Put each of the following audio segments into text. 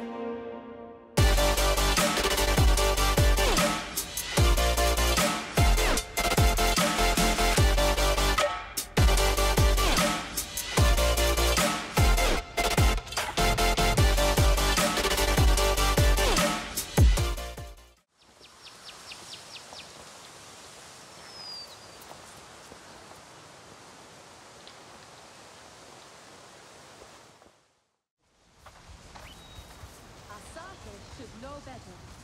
Asake better.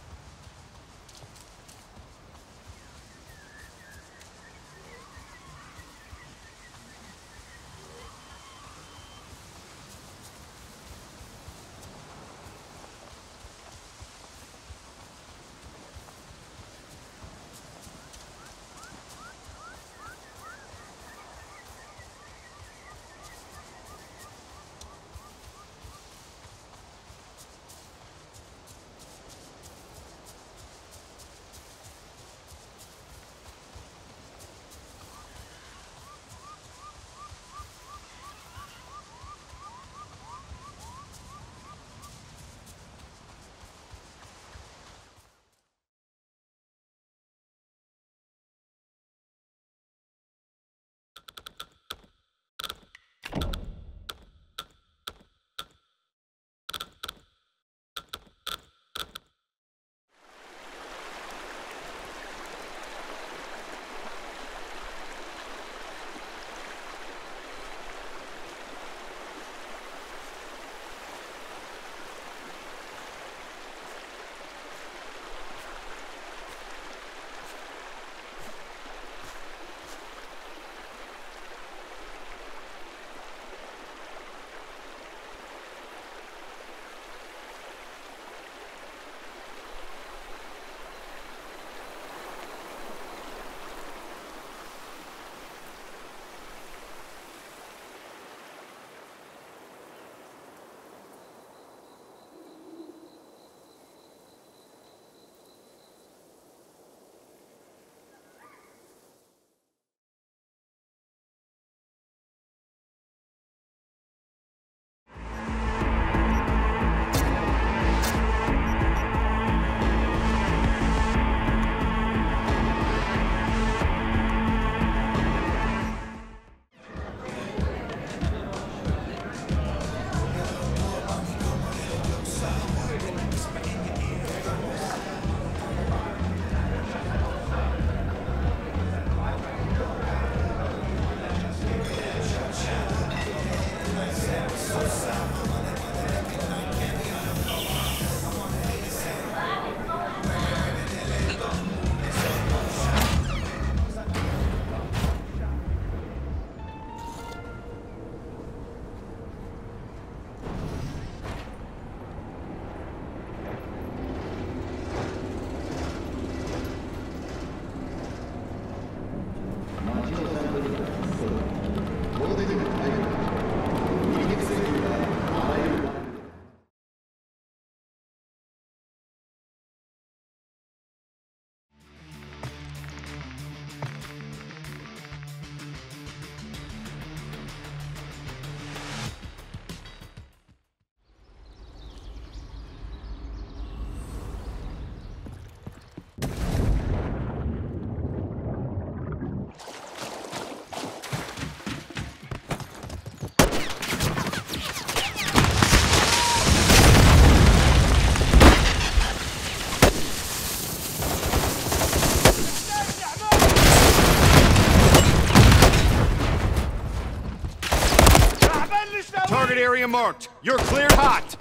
Target area marked. You're cleared hot.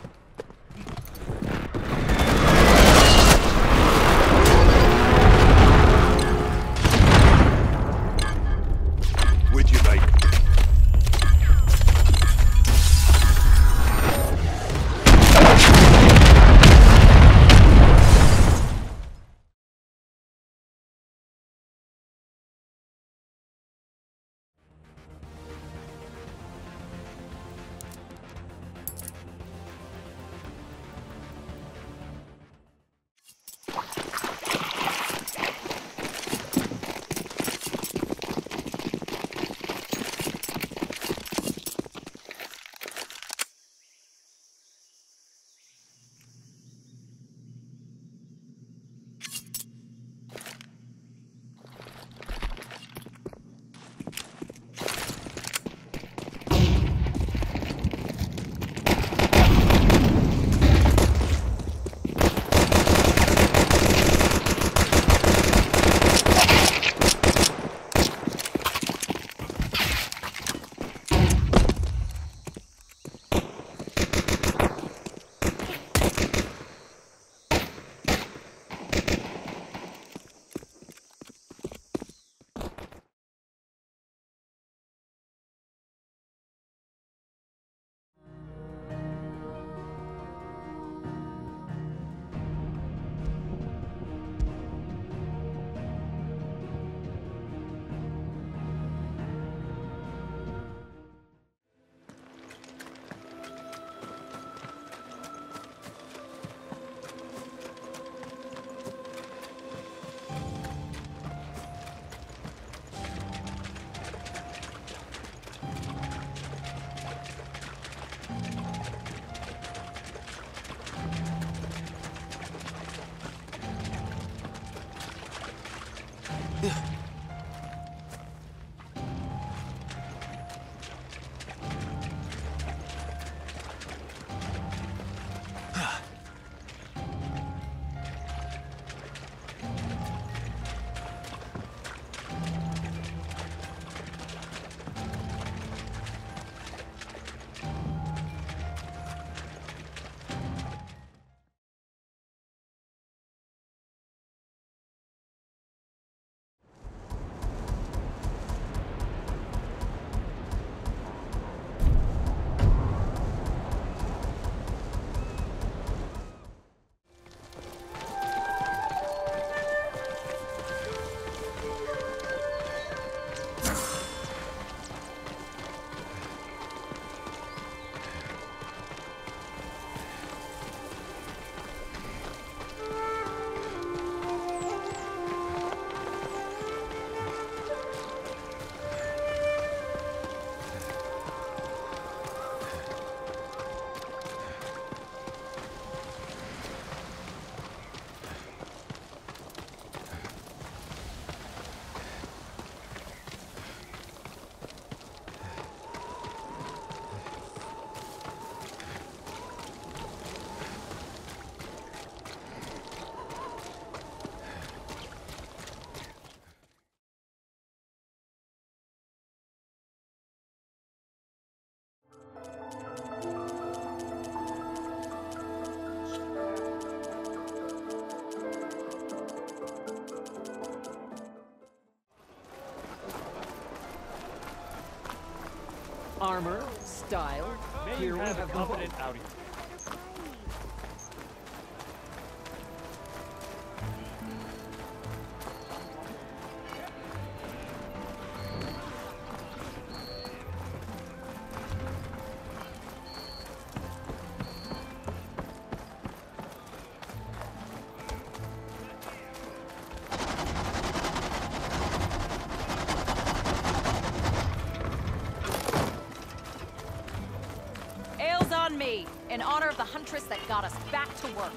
Style. May Here you we have a have them both. confident outing. Honor of the huntress that got us back to work.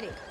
Hell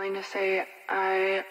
calling to say I